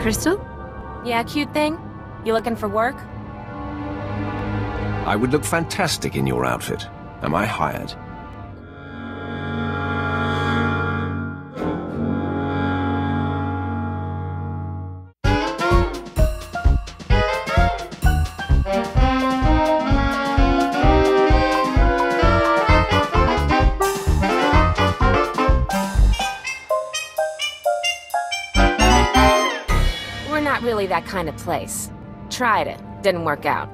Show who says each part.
Speaker 1: Crystal?
Speaker 2: Yeah, cute thing? You looking for work?
Speaker 3: I would look fantastic in your outfit. Am I hired?
Speaker 2: We're not really that kind of place. Tried it, didn't work out.